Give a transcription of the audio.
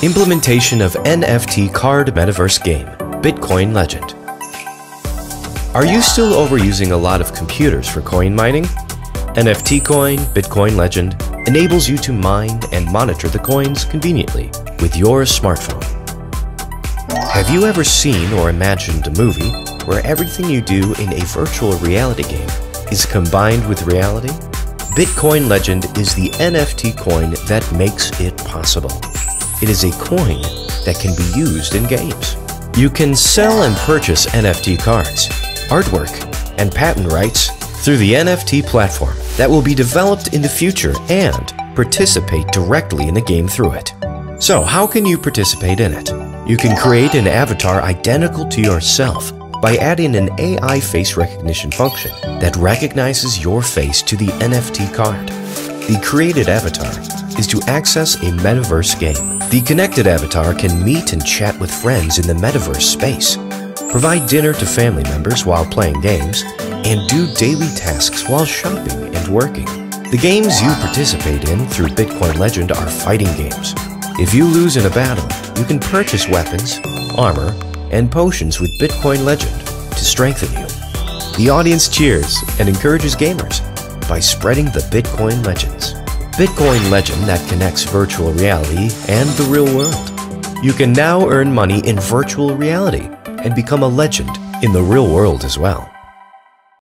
Implementation of NFT card metaverse game, Bitcoin Legend. Are you still overusing a lot of computers for coin mining? NFT Coin, Bitcoin Legend enables you to mine and monitor the coins conveniently with your smartphone. Have you ever seen or imagined a movie where everything you do in a virtual reality game is combined with reality? Bitcoin Legend is the NFT coin that makes it possible. It is a coin that can be used in games. You can sell and purchase NFT cards, artwork, and patent rights through the NFT platform that will be developed in the future and participate directly in the game through it. So, how can you participate in it? You can create an avatar identical to yourself by adding an AI face recognition function that recognizes your face to the NFT card. The created avatar is to access a metaverse game. The connected avatar can meet and chat with friends in the metaverse space, provide dinner to family members while playing games, and do daily tasks while shopping and working. The games you participate in through Bitcoin Legend are fighting games. If you lose in a battle, you can purchase weapons, armor, and potions with Bitcoin Legend to strengthen you. The audience cheers and encourages gamers by spreading the Bitcoin legends. Bitcoin Legend that connects virtual reality and the real world. You can now earn money in virtual reality and become a legend in the real world as well.